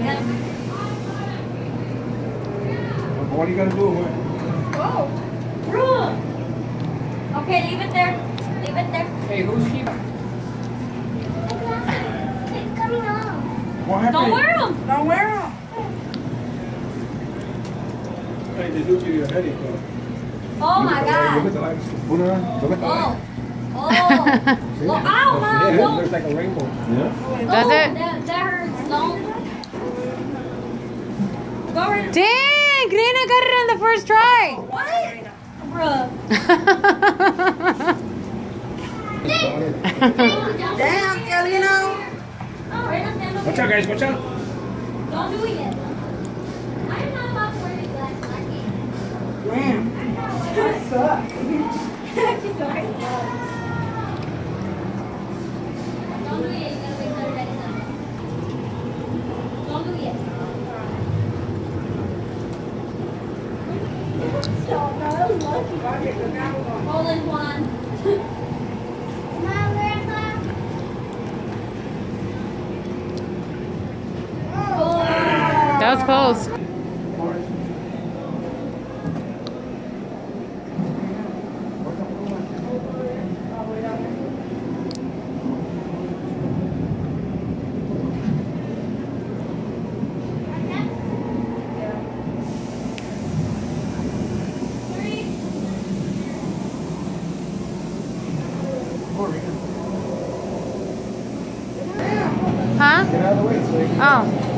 Yeah. What are you gonna do? What? Oh. Bruh. Okay, leave it there. Leave it there. Hey, who's she? It's coming off. What happened? Don't wear them. Don't wear them. Hey, they do give you a headache though. Oh my Look at the god. lights. Put it on. Look at the Oh. light. Oh. oh. Ow, mom. Yeah, it looks like a rainbow. Yeah. Does oh, it? That, that hurts. Don't. Go right. Dang, Grena got it on the first try. What? Bruh. Damn, girl, you know. Right now, stand over Watch out, guys. Watch out. Don't do it yet. I am not about to wear these glasses. I. Damn. That sucks. Sorry. Don't do it yet. You gotta wait till they're ready now. Don't do it yet. Roll in one. That was close. Huh? Get out of the way Oh.